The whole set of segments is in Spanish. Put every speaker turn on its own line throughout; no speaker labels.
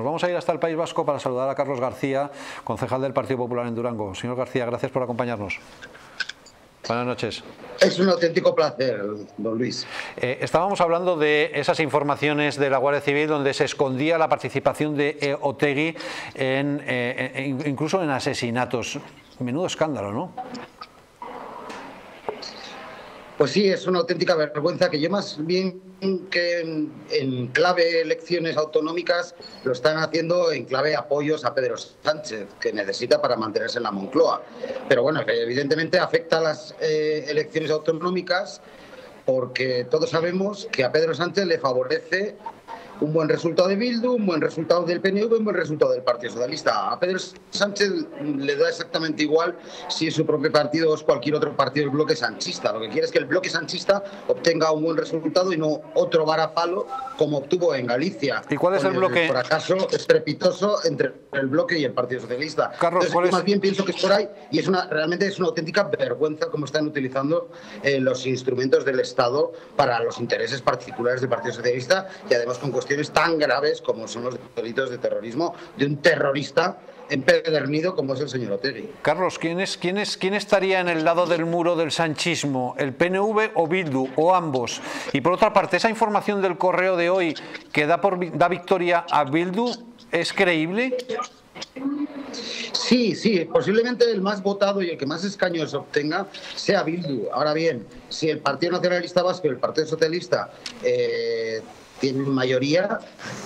Nos vamos a ir hasta el País Vasco para saludar a Carlos García, concejal del Partido Popular en Durango. Señor García, gracias por acompañarnos. Buenas noches.
Es un auténtico placer, don Luis.
Eh, estábamos hablando de esas informaciones de la Guardia Civil donde se escondía la participación de eh, Otegui en, eh, incluso en asesinatos. Menudo escándalo, ¿no?
Pues sí, es una auténtica vergüenza que yo más bien que en, clave elecciones autonómicas lo están haciendo en clave apoyos a Pedro Sánchez, que necesita para mantenerse en la Moncloa. Pero bueno, evidentemente afecta a las eh, elecciones autonómicas porque todos sabemos que a Pedro Sánchez le favorece un buen resultado de Bildu, un buen resultado del PNV, un buen resultado del Partido Socialista. A Pedro Sánchez le da exactamente igual si es su propio partido o es cualquier otro partido del bloque sanchista. Lo que quiere es que el bloque sanchista obtenga un buen resultado y no otro varapalo como obtuvo en Galicia.
¿Y cuál es el bloque?
Por acaso estrepitoso entre el bloque y el Partido Socialista.
Carlos, ¿cuál es?
más bien pienso que es por ahí y es una realmente es una auténtica vergüenza cómo están utilizando eh, los instrumentos del Estado para los intereses particulares del Partido Socialista y además con cuestiones tan graves como son los delitos de terrorismo de un terrorista empedernido como es el señor Otegi.
Carlos, ¿quién, es, quién, es, ¿quién estaría en el lado del muro del sanchismo? ¿El PNV o Bildu? ¿O ambos? Y por otra parte, esa información del correo de hoy que da, por, da victoria a Bildu, ¿es creíble?
Sí, sí, posiblemente el más votado y el que más escaños obtenga sea Bildu. Ahora bien, si el Partido Nacionalista Vasco y el Partido Socialista eh, tienen mayoría,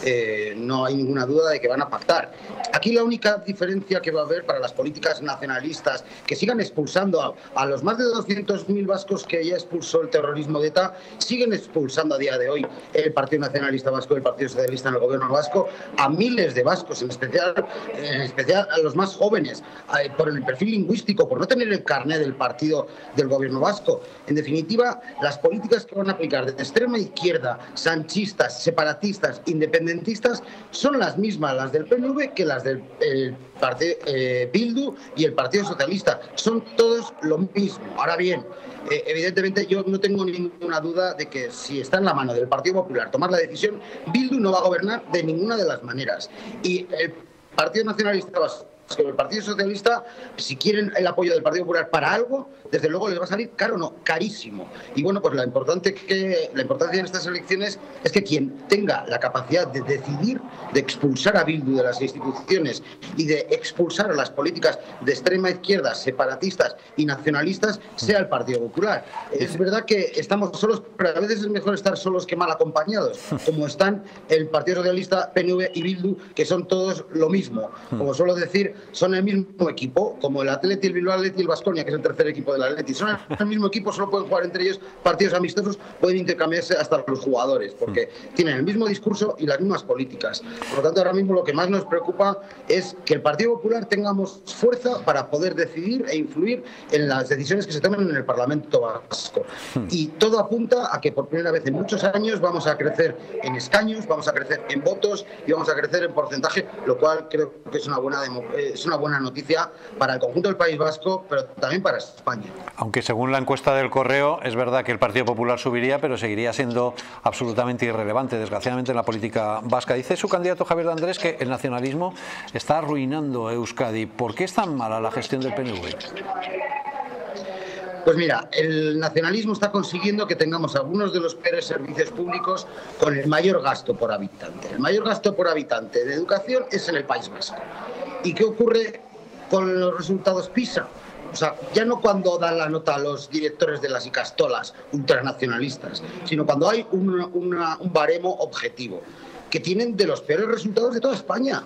eh, no hay ninguna duda de que van a pactar. Aquí la única diferencia que va a haber para las políticas nacionalistas que sigan expulsando a, los más de 200.000 vascos que ya expulsó el terrorismo de ETA, siguen expulsando a día de hoy el Partido Nacionalista Vasco y el Partido Socialista en el gobierno vasco a miles de vascos, en especial, en especial a los más jóvenes, por el perfil lingüístico, por no tener el carnet del partido del gobierno vasco. En definitiva, las políticas que van a aplicar de extrema izquierda, sanchista, separatistas, independentistas, son las mismas las del PNV que las del partido, eh, Bildu y el Partido Socialista. Son todos lo mismo. Ahora bien, eh, evidentemente yo no tengo ninguna duda de que si está en la mano del Partido Popular tomar la decisión, Bildu no va a gobernar de ninguna de las maneras. Y el Partido Nacionalista que el Partido Socialista, si quieren el apoyo del Partido Popular para algo, desde luego les va a salir caro, no, carísimo. Y bueno, pues la, importante que, la importancia en estas elecciones es que quien tenga la capacidad de decidir, de expulsar a Bildu de las instituciones y de expulsar a las políticas de extrema izquierda, separatistas y nacionalistas, sea el Partido Popular. Es verdad que estamos solos, pero a veces es mejor estar solos que mal acompañados, como están el Partido Socialista, PNV y Bildu, que son todos lo mismo. Como suelo decir, son el mismo equipo, como el Atleti, el Bilbao Atleti y el Vasconia, que es el tercer equipo del Atleti. Son el mismo equipo, solo pueden jugar entre ellos partidos amistosos, pueden intercambiarse hasta los jugadores, porque tienen el mismo discurso y las mismas políticas. Por lo tanto, ahora mismo lo que más nos preocupa es que el Partido Popular tengamos fuerza para poder decidir e influir en las decisiones que se tomen en el Parlamento vasco. Y todo apunta a que por primera vez en muchos años vamos a crecer en escaños, vamos a crecer en votos y vamos a crecer en porcentaje, lo cual creo que es una buena democracia es una buena noticia para el conjunto del País Vasco, pero también para España.
Aunque según la encuesta del Correo, es verdad que el Partido Popular subiría, pero seguiría siendo absolutamente irrelevante, desgraciadamente, en la política vasca. Dice su candidato Javier Andrés que el nacionalismo está arruinando Euskadi. ¿Por qué es tan mala la gestión del PNV?
Pues mira, el nacionalismo está consiguiendo que tengamos algunos de los peores servicios públicos con el mayor gasto por habitante. El mayor gasto por habitante de educación es en el País Vasco. ¿Y qué ocurre con los resultados PISA? O sea, ya no cuando dan la nota a los directores de las icastolas ultranacionalistas, sino cuando hay un baremo objetivo, que tienen de los peores resultados de toda España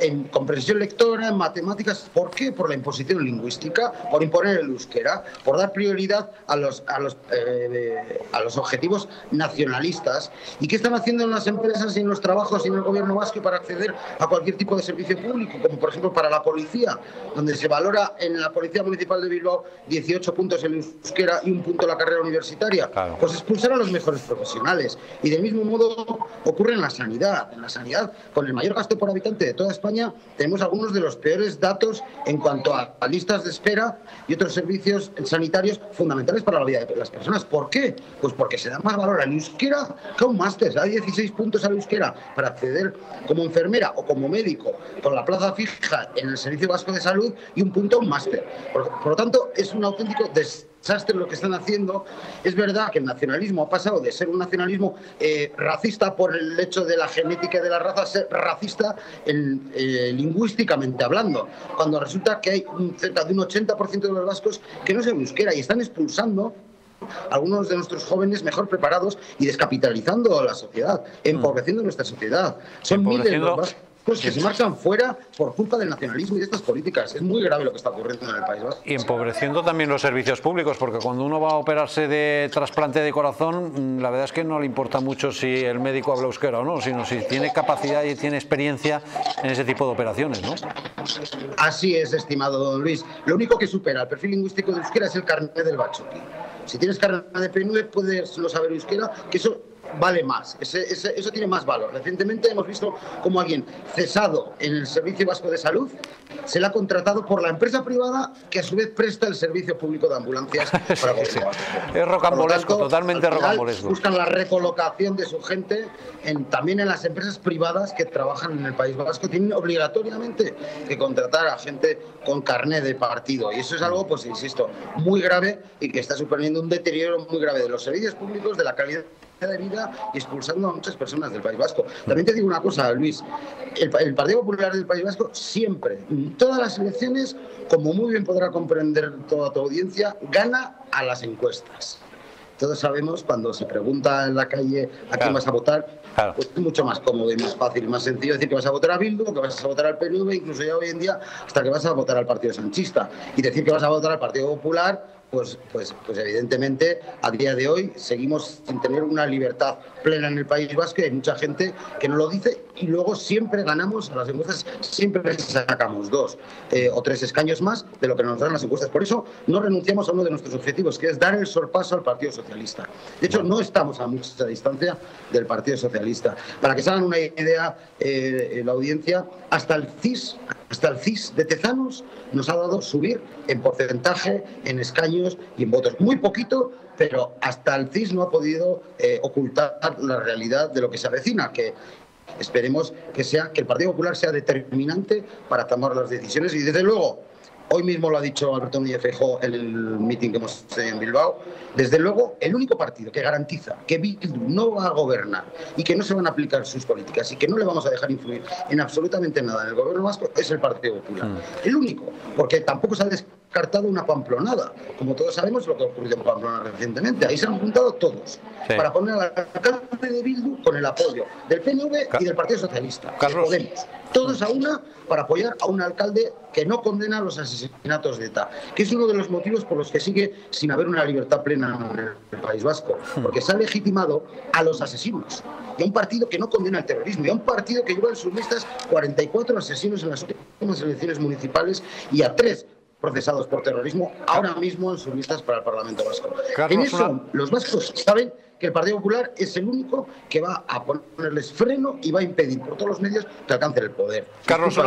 en comprensión lectora, en matemáticas. ¿Por qué? Por la imposición lingüística, por imponer el euskera, por dar prioridad a los, a los, eh, a los objetivos nacionalistas. ¿Y qué están haciendo en las empresas y en los trabajos y en el gobierno vasco para acceder a cualquier tipo de servicio público, como por ejemplo para la policía, donde se valora en la Policía Municipal de Bilbao 18 puntos el euskera y un punto la carrera universitaria? Pues expulsar a los mejores profesionales. Y del mismo modo ocurre en la sanidad sanidad. En la sanidad, con el mayor gasto por habitante de toda España, tenemos algunos de los peores datos en cuanto a, listas de espera y otros servicios sanitarios fundamentales para la vida de las personas. ¿Por qué? Pues porque se da más valor al euskera que a un máster. Hay 16 puntos al euskera para acceder como enfermera o como médico con la plaza fija en el Servicio Vasco de Salud y un punto a un máster. Por, por, lo tanto, es un auténtico des desastre lo que están haciendo. Es verdad que el nacionalismo ha pasado de ser un nacionalismo eh, racista por el hecho de la genética de la raza a ser racista en, eh, lingüísticamente hablando, cuando resulta que hay un, cerca de un 80% de los vascos que no se euskera y están expulsando algunos de nuestros jóvenes mejor preparados y descapitalizando a la sociedad, empobreciendo nuestra sociedad. Son miles de los vascos pues que se marchan fuera por culpa del nacionalismo y de estas políticas. Es muy grave lo que está ocurriendo en el país
Y empobreciendo también los servicios públicos, porque cuando uno va a operarse de trasplante de corazón, mm, la verdad es que no le importa mucho si el médico habla euskera o no, sino si tiene capacidad y tiene experiencia en ese tipo de operaciones, ¿no?
Así es, estimado don Luis. Lo único que supera el perfil lingüístico de euskera es el carnet del bachoqui. Si tienes carnet de PNV, puedes no saber euskera, que eso vale más, eso tiene más valor. Recientemente hemos visto como alguien cesado en el Servicio Vasco de Salud se le ha contratado por la empresa privada que a su vez presta el servicio público de ambulancias para
Es rocambolesco, totalmente rocambolesco.
Buscan la recolocación de su gente en, también en las empresas privadas que trabajan en el País Vasco. Tienen obligatoriamente que contratar a gente con carnet de partido. Y eso es algo, pues insisto, muy grave y que está suponiendo un deterioro muy grave de los servicios públicos, de la calidad de vida y expulsando a muchas personas del País Vasco. También te digo una cosa, Luis, el, Partido Popular del País Vasco siempre, en todas las elecciones, como muy bien podrá comprender toda tu audiencia, gana a las encuestas. Todos sabemos cuando se pregunta en la calle a quién vas a votar, pues es mucho más cómodo y más fácil y más sencillo decir que vas a votar a Bildu, que vas a votar al PNV, incluso ya hoy en día hasta que vas a votar al Partido Sanchista. Y decir que vas a votar al Partido Popular pues, pues, pues evidentemente a día de hoy seguimos sin tener una libertad plena en el País Vasco y hay mucha gente que no lo dice y luego siempre ganamos a las encuestas, siempre sacamos dos eh, o tres escaños más de lo que nos dan las encuestas. Por eso no renunciamos a uno de nuestros objetivos, que es dar el sorpaso al Partido Socialista. De hecho, no estamos a mucha distancia del Partido Socialista. Para que se hagan una idea, eh, la audiencia, hasta el CIS, hasta el CIS de Tezanos nos ha dado subir en porcentaje, en escaños y en votos. Muy poquito, pero hasta el CIS no ha podido eh, ocultar la realidad de lo que se avecina, que esperemos que sea que el Partido Popular sea determinante para tomar las decisiones y desde luego Hoy mismo lo ha dicho Alberto Núñez Feijóo en el meeting que hemos tenido en Bilbao. Desde luego, el único partido que garantiza que Bildu no va a gobernar y que no se van a aplicar sus políticas y que no le vamos a dejar influir en absolutamente nada en el gobierno vasco es el Partido Popular. Mm. El único, porque tampoco se ha descartado una pamplonada. Como todos sabemos lo que ha ocurrido en Pamplona recientemente. Ahí se han juntado todos para poner al alcalde de Bildu con el apoyo del PNV y del Partido Socialista.
Carlos.
Podemos. Todos a una para apoyar a un alcalde que no condena los asesinatos de ETA, que es uno de los motivos por los que sigue sin haber una libertad plena en el País Vasco, porque se ha legitimado a los asesinos y a un partido que no condena el terrorismo y a un partido que lleva en sus listas 44 asesinos en las últimas elecciones municipales y a tres procesados por terrorismo ahora mismo en sus listas para el Parlamento Vasco. en eso los vascos saben que el Partido Popular es el único que va a ponerles freno y va a impedir por todos los medios que alcancen el poder.
Carlos,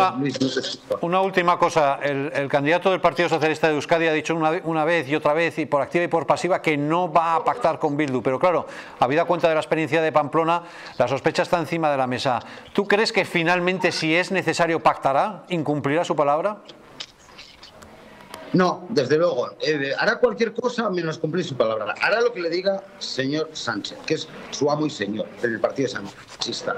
una, última cosa. El, candidato del Partido Socialista de Euskadi ha dicho una, una, vez y otra vez, y por activa y por pasiva, que no va a pactar con Bildu. Pero claro, habida cuenta de la experiencia de Pamplona, la sospecha está encima de la mesa. ¿Tú crees que finalmente, si es necesario, pactará, incumplirá su palabra?
No, desde luego. Eh, hará cualquier cosa menos cumplir su palabra. Hará lo que le diga señor Sánchez, que es su amo y señor del partido sanchista.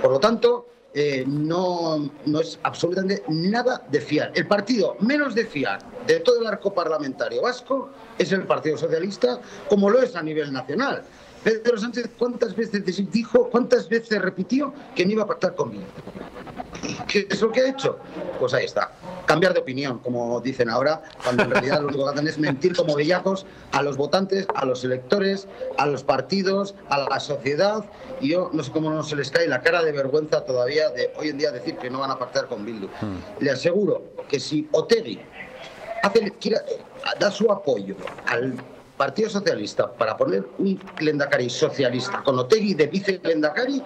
Por lo tanto, eh, no, no es absolutamente nada de fiar. El partido menos de fiar de todo el arco parlamentario vasco es el Partido Socialista, como lo es a nivel nacional. Pedro Sánchez, ¿cuántas veces dijo, cuántas veces repitió que no iba a pactar conmigo? ¿Qué es lo que ha hecho? Pues ahí está cambiar de opinión, como dicen ahora, cuando en realidad lo único que hacen es mentir como bellacos a los votantes, a los electores, a los partidos, a la sociedad. Y yo no sé cómo no se les cae la cara de vergüenza todavía de hoy en día decir que no van a pactar con Bildu. Hmm. Le aseguro que si Otegui hace, da su apoyo al Partido Socialista para poner un Lendakari socialista con Otegui de vice Lendakari,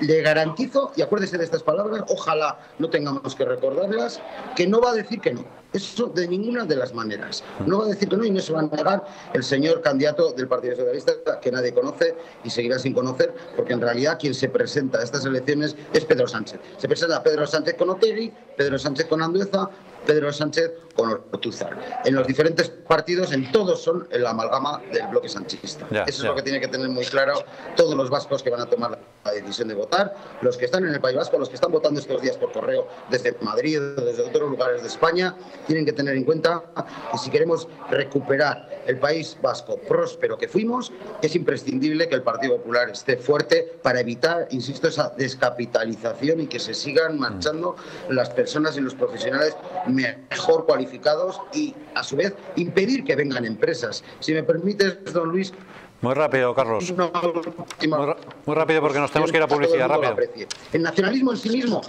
le garantizo, y acuérdese de estas palabras, ojalá no tengamos que recordarlas, que no va a decir que no. Eso de ninguna de las maneras. No va a decir que no y no se va a negar el señor candidato del Partido Socialista que nadie conoce y seguirá sin conocer, porque en realidad quien se presenta a estas elecciones es Pedro Sánchez. Se presenta Pedro Sánchez con Otegi, Pedro Sánchez con Andueza, Pedro Sánchez con Ortuzar. En los diferentes partidos, en todos son el amalgama del bloque sanchista. Eso es lo que tiene que tener muy claro todos los vascos que van a tomar la decisión de votar, los que están en el País Vasco, los que están votando estos días por correo desde Madrid, desde otros lugares de España, tienen que tener en cuenta que si queremos recuperar el País Vasco próspero que fuimos, es imprescindible que el Partido Popular esté fuerte para evitar, insisto, esa descapitalización y que se sigan marchando las personas y los profesionales mejor cualificados y, a su vez, impedir que vengan empresas. Si me permites, don Luis,
muy rápido, Carlos. Muy, rápido porque nos tenemos que ir a publicidad. Rápido.
El nacionalismo en sí mismo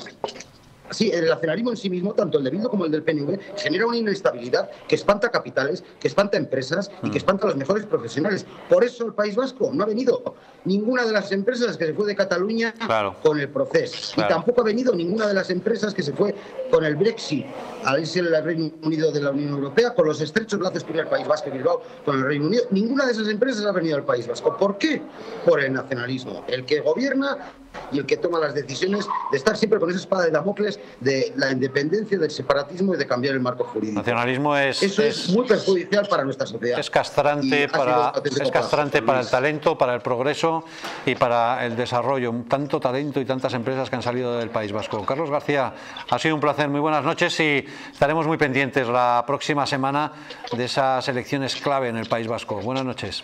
Sí, el nacionalismo en sí mismo, tanto el de Bildu como el del PNV, genera una inestabilidad que espanta capitales, que espanta empresas y que mm. espanta a los mejores profesionales. Por eso el País Vasco no ha venido ninguna de las empresas que se fue de Cataluña con el proceso. Y tampoco ha venido ninguna de las empresas que se fue con el Brexit al irse el Reino Unido de la Unión Europea, con los estrechos lazos que el País Vasco y Bilbao con el Reino Unido. Ninguna de esas empresas ha venido al País Vasco. ¿Por qué? Por el nacionalismo. El que gobierna y el que toma las decisiones de estar siempre con esa espada de Damocles de la independencia, del separatismo y de cambiar el marco jurídico.
Nacionalismo es,
Eso es, muy perjudicial para nuestra sociedad.
Es castrante, para, es castrante para el talento, para el progreso y para el desarrollo. Tanto talento y tantas empresas que han salido del País Vasco. Carlos García, ha sido un placer. Muy buenas noches y estaremos muy pendientes la próxima semana de esas elecciones clave en el País Vasco. Buenas noches.